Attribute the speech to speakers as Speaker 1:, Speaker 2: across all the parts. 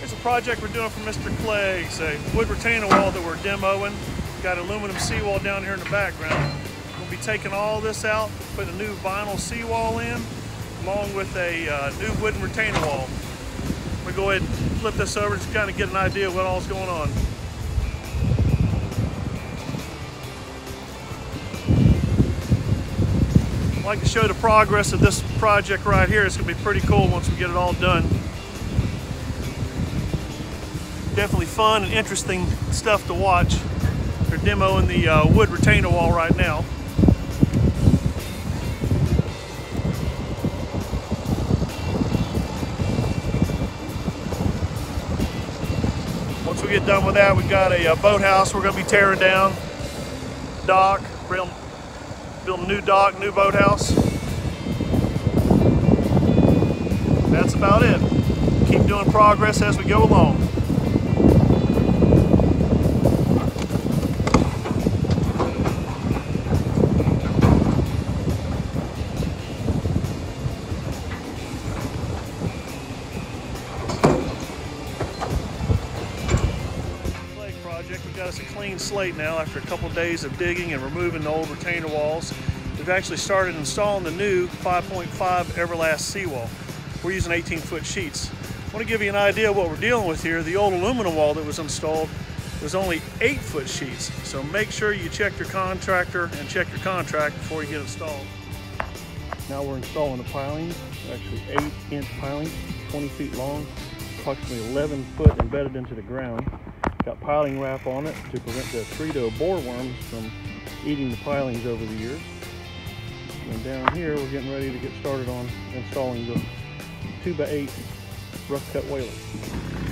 Speaker 1: Here's a project we're doing for Mr. Clegg. It's a wood retaining wall that we're demoing. Got aluminum seawall down here in the background. We'll be taking all this out, putting a new vinyl seawall in, along with a uh, new wooden retaining wall. we'll go ahead and flip this over just kind of get an idea of what all's going on. I'd like to show the progress of this project right here. It's going to be pretty cool once we get it all done definitely fun and interesting stuff to watch. They're demoing the uh, wood retainer wall right now. Once we get done with that, we've got a, a uh, boathouse we're going to be tearing down. Dock, build, building a new dock, new boathouse. That's about it. Keep doing progress as we go along. Now after a couple days of digging and removing the old retainer walls. We've actually started installing the new 5.5 Everlast seawall. We're using 18 foot sheets. I want to give you an idea of what we're dealing with here. The old aluminum wall that was installed was only eight foot sheets. So make sure you check your contractor and check your contract before you get installed. Now we're installing the pilings, actually eight inch pilings, 20 feet long, approximately 11 foot embedded into the ground. Got piling wrap on it to prevent the teredo boreworms from eating the pilings over the years. And down here, we're getting ready to get started on installing the 2x8 rough cut whalers.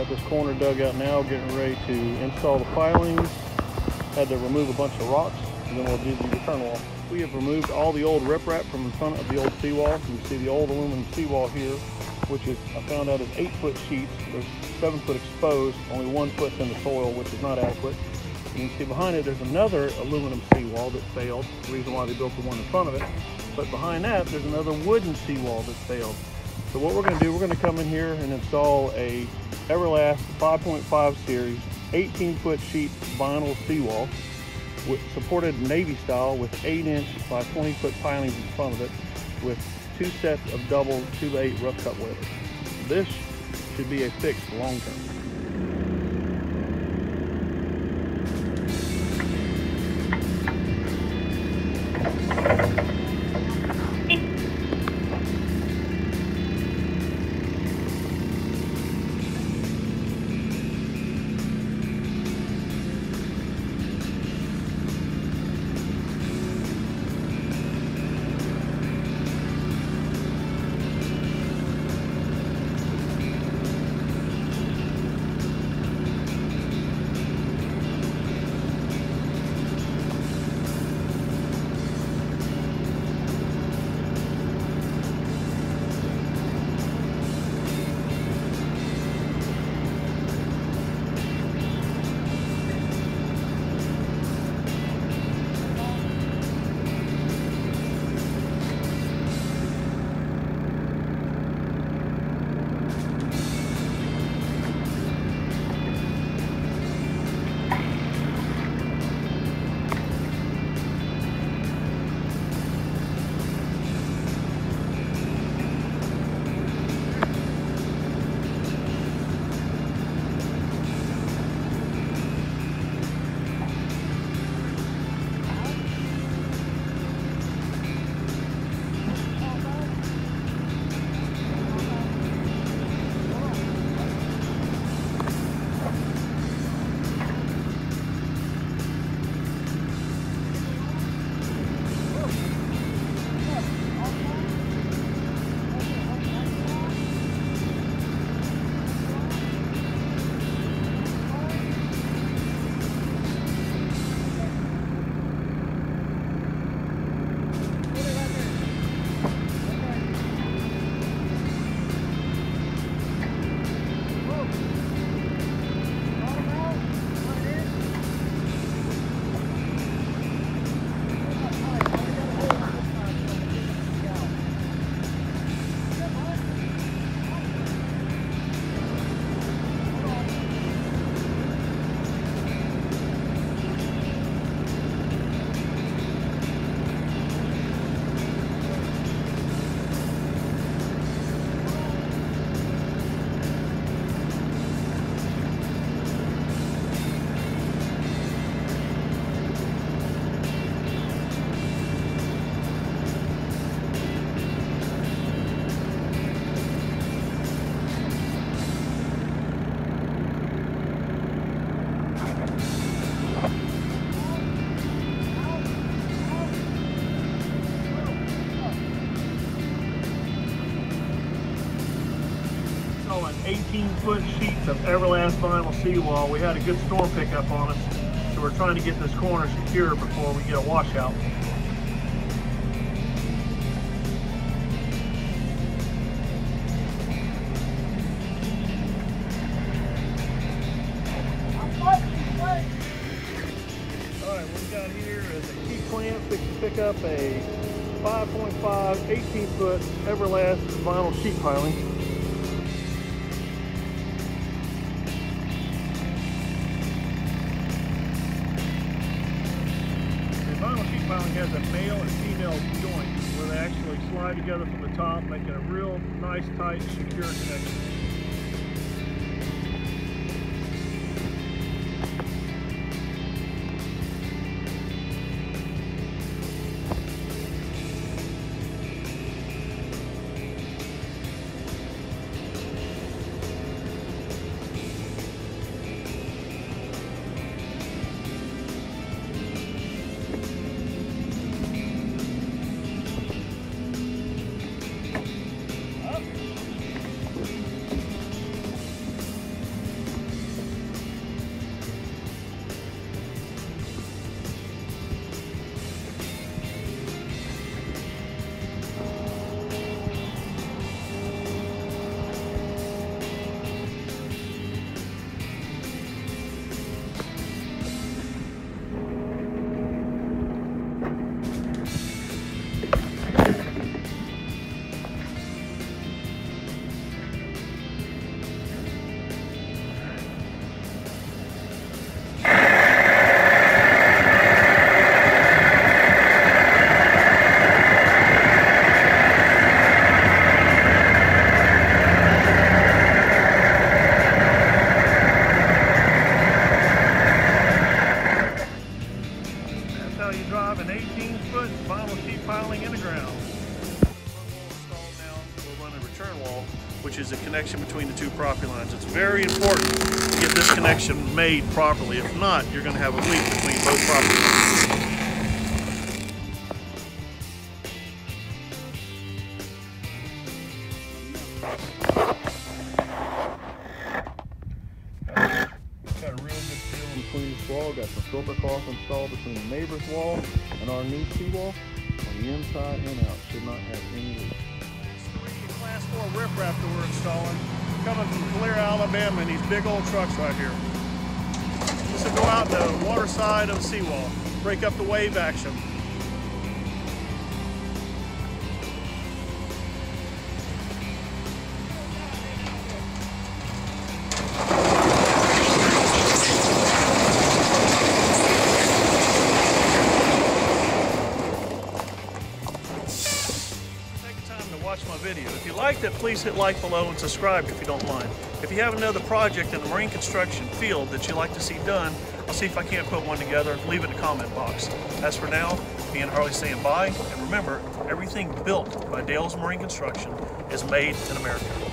Speaker 1: Got this corner dug out now, getting ready to install the pilings. Had to remove a bunch of rocks, and then we'll do the return wall. We have removed all the old riprap from in front of the old seawall. You can see the old aluminum seawall here, which is, I found out, is eight foot sheets. There's seven foot exposed, only one foot in the soil, which is not adequate. You can see behind it, there's another aluminum seawall that failed. The reason why they built the one in front of it. But behind that, there's another wooden seawall that failed. So what we're going to do, we're going to come in here and install a Everlast 5.5 series 18 foot sheet vinyl seawall with supported Navy style with 8 inch by 20 foot pilings in front of it with two sets of double 2x8 rough cut whalers. This should be a fix long term. Foot sheets of Everlast vinyl seawall. We had a good storm pickup on us, so we're trying to get this corner secure before we get a washout. Alright, we got here is a key clamp to pick up a 5.5 18 foot Everlast vinyl sheet piling. A male and female joint where they actually slide together from the top, making a real nice, tight, secure connection. Piling in the ground. We'll run return wall, which is a connection between the two property lines. It's very important to get this connection made properly. If not, you're going to have a leak between both property lines. Wall. Got some filter cloth installed between the neighbor's wall and our new seawall inside and out. Should not have any leaks. Class four riprap that we're installing, coming from Calera, Alabama, in these big old trucks right here. This will go out the water side of the seawall, break up the wave action. Watch my video. If you liked it, please hit like below and subscribe if you don't mind. If you have another project in the marine construction field that you'd like to see done, I'll see if I can't put one together. Leave it in the comment box. As for now, me and Harley saying bye, and remember, everything built by Dale's Marine Construction is made in America.